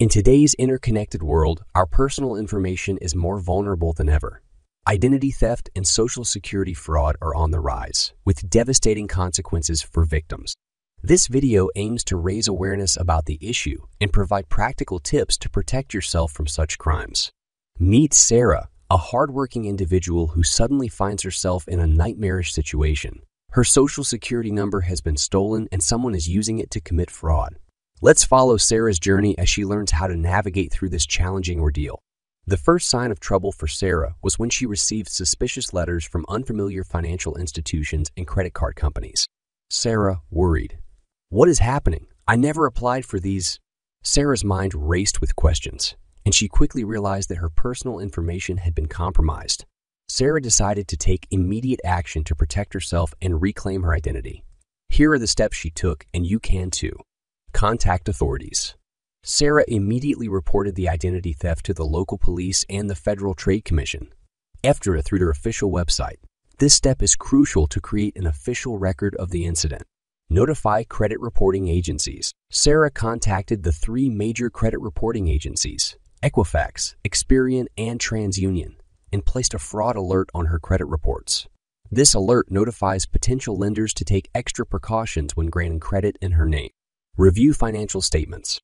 In today's interconnected world, our personal information is more vulnerable than ever. Identity theft and social security fraud are on the rise, with devastating consequences for victims. This video aims to raise awareness about the issue and provide practical tips to protect yourself from such crimes. Meet Sarah, a hardworking individual who suddenly finds herself in a nightmarish situation. Her social security number has been stolen and someone is using it to commit fraud. Let's follow Sarah's journey as she learns how to navigate through this challenging ordeal. The first sign of trouble for Sarah was when she received suspicious letters from unfamiliar financial institutions and credit card companies. Sarah worried. What is happening? I never applied for these. Sarah's mind raced with questions, and she quickly realized that her personal information had been compromised. Sarah decided to take immediate action to protect herself and reclaim her identity. Here are the steps she took, and you can too. Contact authorities. Sarah immediately reported the identity theft to the local police and the Federal Trade Commission. FTC through their official website. This step is crucial to create an official record of the incident. Notify credit reporting agencies. Sarah contacted the three major credit reporting agencies, Equifax, Experian, and TransUnion, and placed a fraud alert on her credit reports. This alert notifies potential lenders to take extra precautions when granting credit in her name. Review financial statements.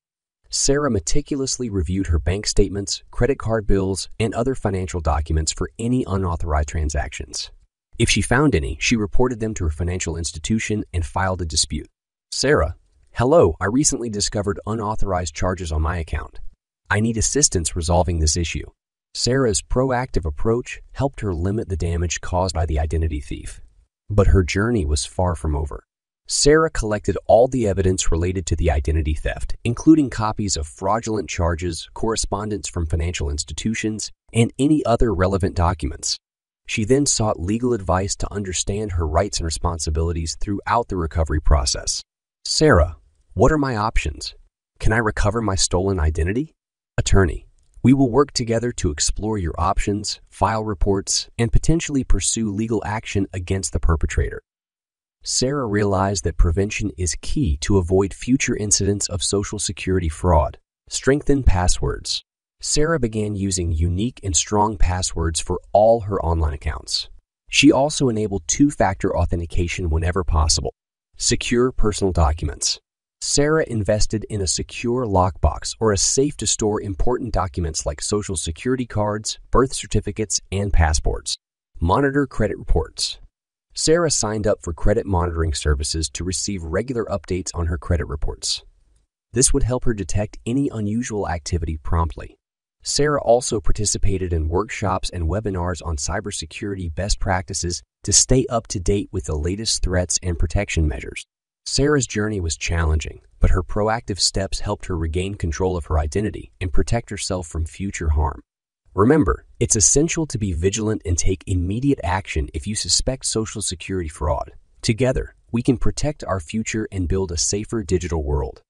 Sarah meticulously reviewed her bank statements, credit card bills, and other financial documents for any unauthorized transactions. If she found any, she reported them to her financial institution and filed a dispute. Sarah, hello, I recently discovered unauthorized charges on my account. I need assistance resolving this issue. Sarah's proactive approach helped her limit the damage caused by the identity thief. But her journey was far from over. Sarah collected all the evidence related to the identity theft, including copies of fraudulent charges, correspondence from financial institutions, and any other relevant documents. She then sought legal advice to understand her rights and responsibilities throughout the recovery process. Sarah, what are my options? Can I recover my stolen identity? Attorney, we will work together to explore your options, file reports, and potentially pursue legal action against the perpetrator. Sarah realized that prevention is key to avoid future incidents of Social Security fraud. Strengthen passwords. Sarah began using unique and strong passwords for all her online accounts. She also enabled two factor authentication whenever possible. Secure personal documents. Sarah invested in a secure lockbox or a safe to store important documents like Social Security cards, birth certificates, and passports. Monitor credit reports. Sarah signed up for credit monitoring services to receive regular updates on her credit reports. This would help her detect any unusual activity promptly. Sarah also participated in workshops and webinars on cybersecurity best practices to stay up to date with the latest threats and protection measures. Sarah's journey was challenging, but her proactive steps helped her regain control of her identity and protect herself from future harm. Remember, it's essential to be vigilant and take immediate action if you suspect Social Security fraud. Together, we can protect our future and build a safer digital world.